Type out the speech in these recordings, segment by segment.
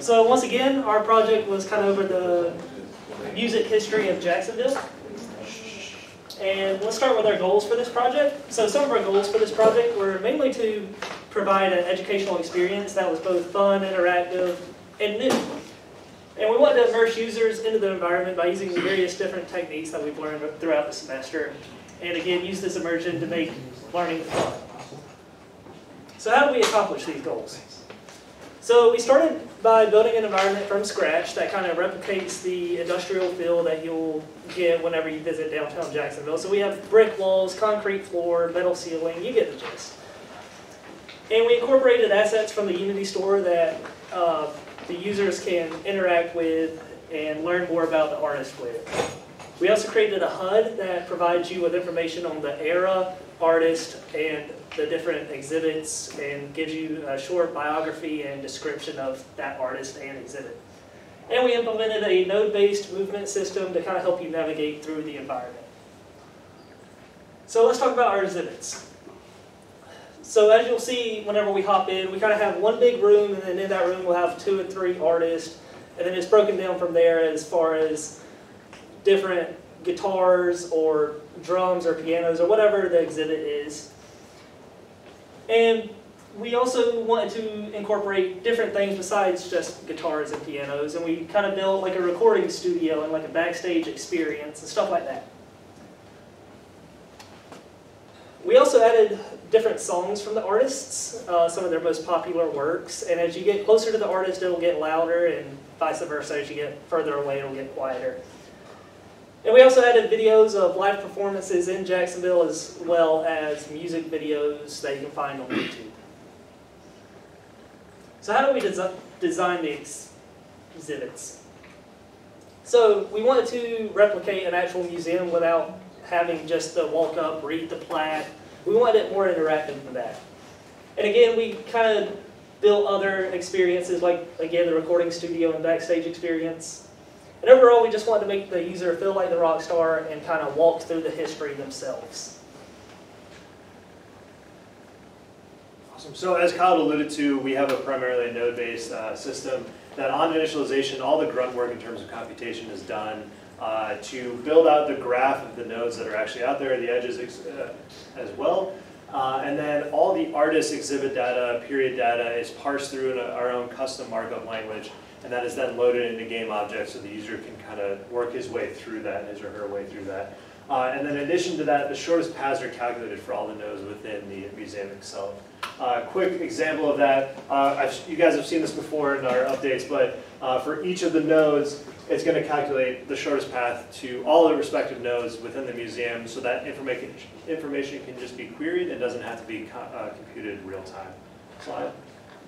So once again, our project was kind of over the music history of Jacksonville. And let's start with our goals for this project. So some of our goals for this project were mainly to provide an educational experience that was both fun, interactive, and new. And we wanted to immerse users into the environment by using various different techniques that we've learned throughout the semester. And again, use this immersion to make learning fun. So how do we accomplish these goals? So we started by building an environment from scratch that kind of replicates the industrial feel that you'll get whenever you visit downtown Jacksonville. So we have brick walls, concrete floor, metal ceiling, you get the gist. And we incorporated assets from the Unity store that uh, the users can interact with and learn more about the artist with. We also created a HUD that provides you with information on the era, artist, and the different exhibits and gives you a short biography and description of that artist and exhibit. And we implemented a node-based movement system to kind of help you navigate through the environment. So let's talk about our exhibits. So as you'll see whenever we hop in, we kind of have one big room and then in that room we'll have two or three artists and then it's broken down from there as far as different guitars or drums or pianos or whatever the exhibit is. And we also wanted to incorporate different things besides just guitars and pianos, and we kind of built like a recording studio and like a backstage experience and stuff like that. We also added different songs from the artists, uh, some of their most popular works, and as you get closer to the artist, it'll get louder, and vice versa, as you get further away, it'll get quieter. And we also added videos of live performances in Jacksonville as well as music videos that you can find on YouTube. So how do we desi design these exhibits? So we wanted to replicate an actual museum without having just to walk up, read the plaque. We wanted it more interactive than that. And again, we kind of built other experiences like, again, the recording studio and backstage experience. And overall, we just wanted to make the user feel like the rock star and kind of walk through the history themselves. Awesome. So as Kyle alluded to, we have a primarily node-based uh, system that on initialization, all the grunt work in terms of computation is done uh, to build out the graph of the nodes that are actually out there, the edges uh, as well. Uh, and then all the artist exhibit data, period data is parsed through in a, our own custom markup language and that is then loaded into game objects so the user can kind of work his way through that, his or her way through that. Uh, and then in addition to that, the shortest paths are calculated for all the nodes within the museum itself. Uh, quick example of that, uh, you guys have seen this before in our updates, but uh, for each of the nodes, it's going to calculate the shortest path to all the respective nodes within the museum so that information, information can just be queried and doesn't have to be co uh, computed real time. Slide.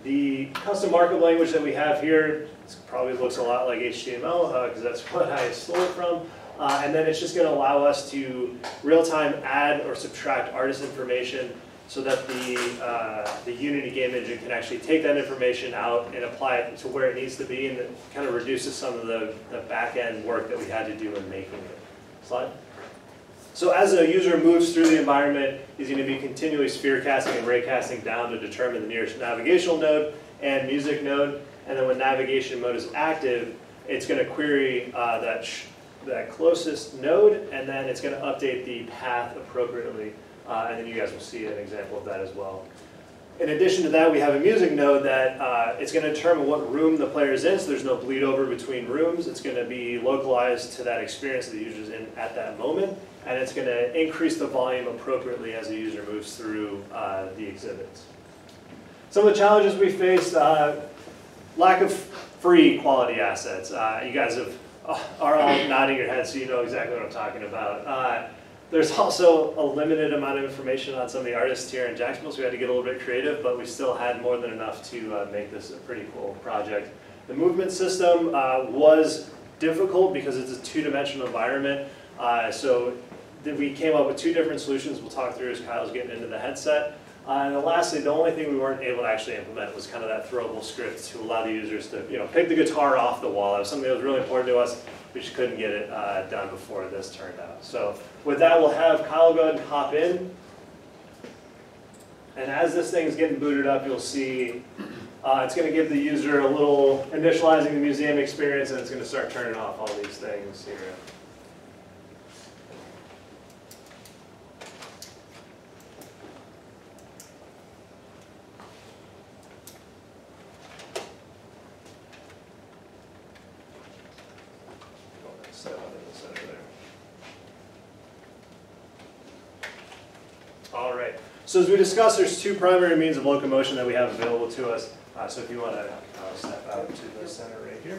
The custom markup language that we have here probably looks a lot like HTML because uh, that's what I stole it from. Uh, and then it's just going to allow us to real-time add or subtract artist information so that the, uh, the Unity game engine can actually take that information out and apply it to where it needs to be and it kind of reduces some of the, the back-end work that we had to do in making it. Slide. So as a user moves through the environment, he's going to be continually sphere casting and ray casting down to determine the nearest navigational node and music node. And then when navigation mode is active, it's going to query uh, that, that closest node, and then it's going to update the path appropriately. Uh, and then you guys will see an example of that as well. In addition to that, we have a music node that uh, it's going to determine what room the player is in, so there's no bleed over between rooms. It's going to be localized to that experience that the user is in at that moment and it's going to increase the volume appropriately as the user moves through uh, the exhibits. Some of the challenges we faced, uh, lack of free quality assets. Uh, you guys have, uh, are all nodding your heads so you know exactly what I'm talking about. Uh, there's also a limited amount of information on some of the artists here in Jacksonville, so we had to get a little bit creative, but we still had more than enough to uh, make this a pretty cool project. The movement system was difficult because it's a two-dimensional environment. Uh, so we came up with two different solutions we'll talk through as Kyle's getting into the headset. Uh, and then lastly, the only thing we weren't able to actually implement was kind of that throwable script to allow the users to you know, pick the guitar off the wall. That was something that was really important to us. We just couldn't get it uh, done before this turned out. So with that, we'll have Kyle go ahead and hop in. And as this thing is getting booted up, you'll see Uh, it's going to give the user a little initializing the museum experience, and it's going to start turning off all these things here. There. All right. So as we discussed, there's two primary means of locomotion that we have available to us. Uh, so if you want to uh, step out to the center right here.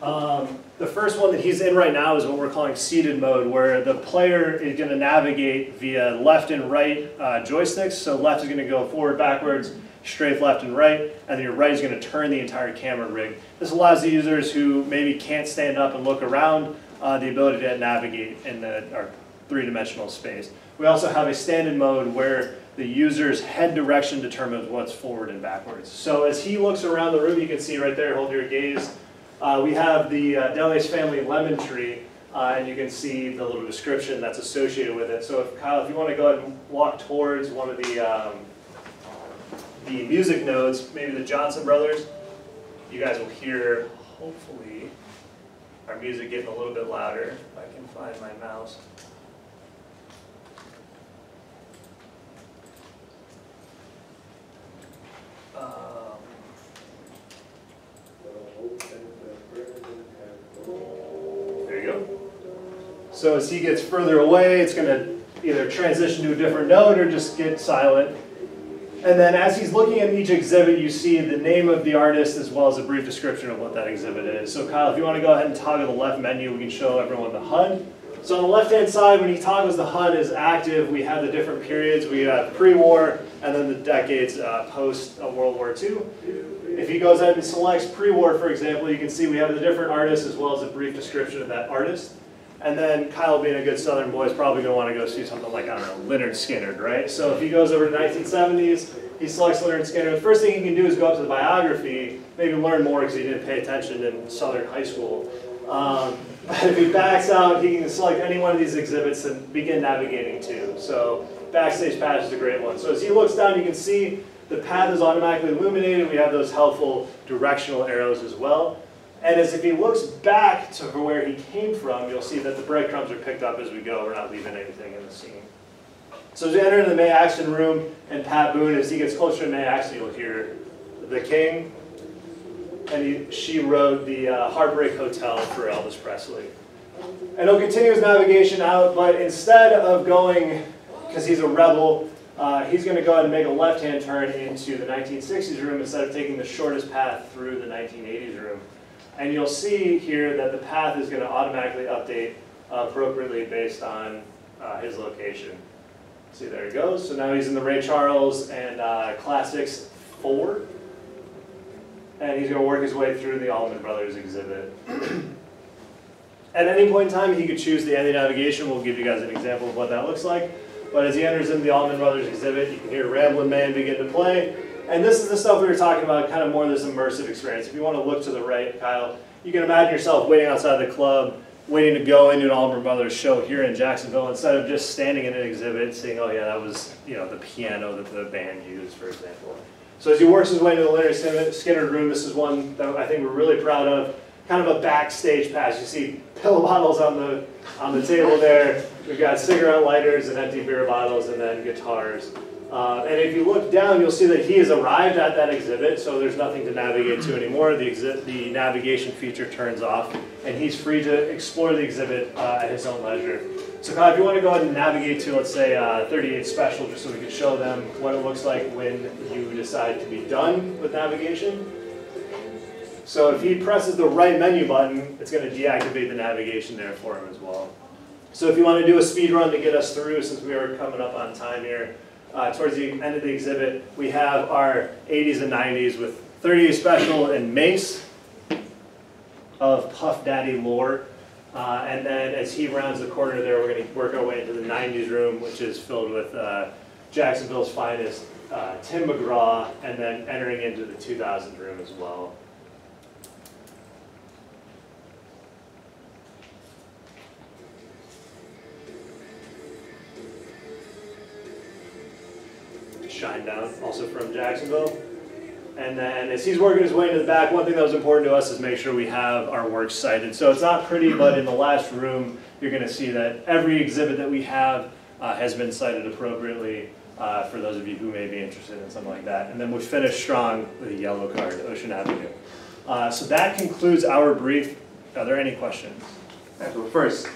Um, the first one that he's in right now is what we're calling seated mode, where the player is going to navigate via left and right uh, joysticks. So left is going to go forward, backwards, strafe left and right, and then your right is going to turn the entire camera rig. This allows the users who maybe can't stand up and look around uh, the ability to navigate in the our three-dimensional space. We also have a stand-in mode where the user's head direction determines what's forward and backwards. So as he looks around the room, you can see right there, hold your gaze, uh, we have the uh, family lemon tree, uh, and you can see the little description that's associated with it. So if Kyle, if you want to go ahead and walk towards one of the, um, the music notes, maybe the Johnson Brothers, you guys will hear, hopefully, our music getting a little bit louder. If I can find my mouse. Um, There you go. So as he gets further away, it's going to either transition to a different note or just get silent. And then as he's looking at each exhibit, you see the name of the artist as well as a brief description of what that exhibit is. So Kyle, if you want to go ahead and toggle the left menu, we can show everyone the HUD. So on the left-hand side, when he toggles the HUD is active, we have the different periods. We have pre-war and then the decades uh, post-World War II. If he goes ahead and selects pre-war, for example, you can see we have the different artists as well as a brief description of that artist. And then Kyle, being a good Southern boy, is probably going to want to go see something like, I don't know, Lynyrd Skynyrd, right? So if he goes over to 1970s, he selects Lynyrd Skynyrd. The first thing he can do is go up to the biography, maybe learn more because he didn't pay attention in Southern high school. Um, if he backs out, he can select any one of these exhibits and begin navigating to. So Backstage Pass is a great one. So as he looks down, you can see the path is automatically illuminated. We have those helpful directional arrows as well. And as if he looks back to where he came from, you'll see that the breadcrumbs are picked up as we go. We're not leaving anything in the scene. So as we enter the Mae Axton room, and Pat Boone, as he gets closer to Mae Axton, you'll hear the king, and he, she wrote the uh, Heartbreak Hotel for Elvis Presley. And he'll continue his navigation out, but instead of going, because he's a rebel, uh, he's going to go ahead and make a left-hand turn into the 1960s room instead of taking the shortest path through the 1980s room. And you'll see here that the path is going to automatically update appropriately based on uh, his location. See, there he goes. So now he's in the Ray Charles and uh, Classics 4. And he's going to work his way through the Allman Brothers exhibit. At any point in time, he could choose the end navigation. We'll give you guys an example of what that looks like. But as he enters in the Allman Brothers exhibit, you can hear Ramblin' Man begin to play. And this is the stuff we were talking about, kind of more of this immersive experience. If you want to look to the right, Kyle, you can imagine yourself waiting outside the club, waiting to go into an Allman Brothers show here in Jacksonville, instead of just standing in an exhibit saying, oh yeah, that was you know the piano that the band used, for example. So as he works his way into the Lynyrd Skynyrd room, this is one that I think we're really proud of. Kind of a backstage pass. You see pill bottles on the on the table there. We've got cigarette lighters and empty beer bottles, and then guitars. Uh, and if you look down, you'll see that he has arrived at that exhibit, so there's nothing to navigate to anymore. The, the navigation feature turns off, and he's free to explore the exhibit uh, at his own leisure. So Kyle, if you want to go ahead and navigate to, let's say, uh, 38 Special, just so we can show them what it looks like when you decide to be done with navigation. So if he presses the right menu button, it's going to deactivate the navigation there for him as well. So if you want to do a speed run to get us through, since we are coming up on time here, uh, towards the end of the exhibit, we have our 80s and 90s with 38 Special and Mase of Puff Daddy lore. Uh, and then as he rounds the corner there, we're going to work our way into the 90s room, which is filled with uh, Jacksonville's finest, uh, Tim McGraw, and then entering into the 2000s room as well. Shinedown, also from Jacksonville. And then as he's working his way into the back, one thing that was important to us is make sure we have our work cited. So it's not pretty, but in the last room, you're gonna see that every exhibit that we have uh, has been cited appropriately uh, for those of you who may be interested in something like that. And then we finish strong with a Yellowcard, Ocean Avenue. Uh, So that concludes our brief. Are there any questions? So first,